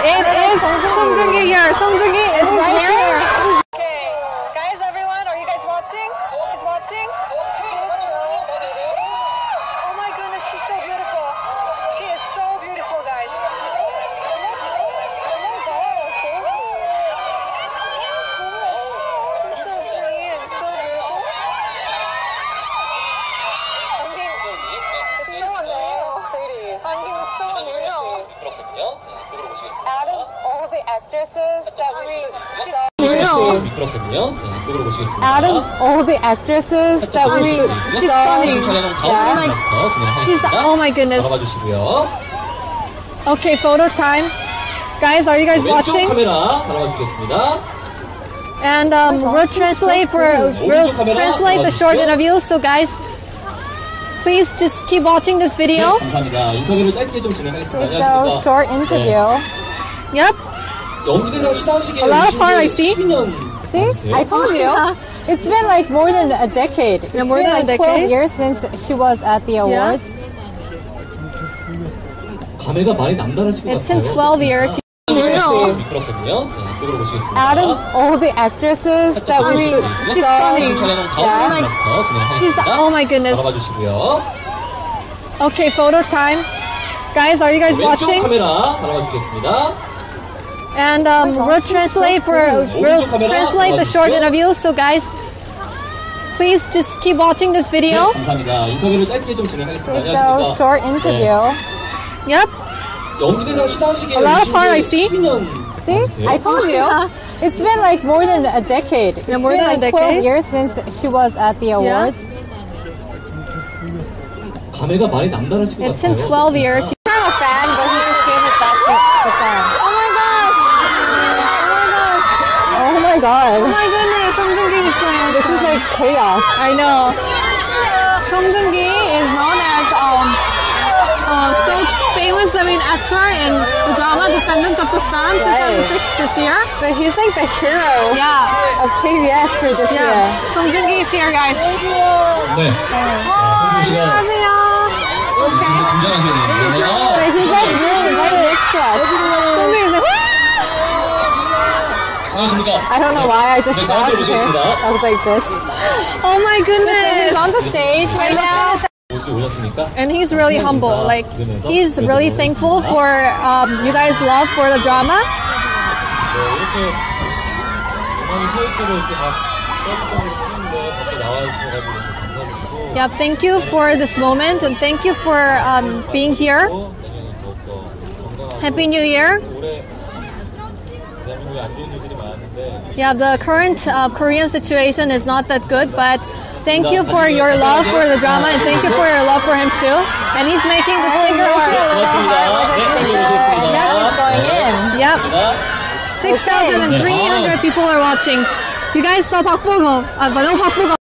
it is Song Joong-ki here. Song Joong-ki is right here. the actresses that we saw. Real. 미끄럽거든요. 네, 이쪽으로 보시겠습니다. Out of all the actresses that we she's saw, 촬영은 yeah, 가운데 like 부터 she's 진행하겠습니다. oh my goodness. 바라봐 주시고요. Okay, photo time. Guys, are you guys 왼쪽 watching? 카메라 바라봐 주겠습니다. And um, we'll translate for we'll translate the short interview. So guys, please just keep watching this 네, video. 감사합니다. 인터뷰를 짧게 좀 진행하겠습니다. So 안녕하십니까. short interview. Yep. 연기대상 시상식에 A lot of part I see. 12년 See, I told you. It's been like more than a decade. It's Yeah, more been than a like 12 decade. years since she was at the Yeah. awards. 감회가 많이 남다르실 것 It's 같아요. been 12 years. Real. 미끄럽거든요. 네, 이쪽으로 보시겠습니다. Out of all the actresses that we she's saw, stunning. 촬영은 yeah, 가운데 like 부터 She's 진행하겠습니다. oh my goodness. 바라봐 주시고요. Okay, photo time. Guys, are you guys 왼쪽 watching? 카메라 바라봐 주겠습니다. and um, we'll translate for we'll translate the short interview. So guys, please just keep watching this video. It's a short interview. Yep. A lot of fun, I see. See, I told you. It's been like more than a decade. It's yeah, more than like a decade. 12 years since she was at the awards. It's been 12 years. He's not a fan, but he just gave it back to the fan. god. Oh my goodness, Song Joong-ki is my. This is like chaos. I know. Song Joong-ki is known as um, um, so famous, I mean, actor in the drama Descendants of the Sun, right. 2006 this year. So he's like the hero yeah. of KBS for this yeah. year. Song Joong-ki is here, guys. 네. 네. 안녕하세요. Okay. 굉장히 he's like really right next. I don't know why I just thought it I was like this. Oh my goodness! He's on the stage right now. And he's really humble. Like he's really thankful for um, you guys' love for the drama. Yeah, thank you for this moment and thank you for um, being here. Happy New Year. Yeah, the current uh, Korean situation is not that good, but thank you for your love for the drama and thank you for your love for him too. And he's making this finger work. Yep. 6,300 people are watching. You guys saw Park Bo-gum. Uh, but no Park Bo-gum.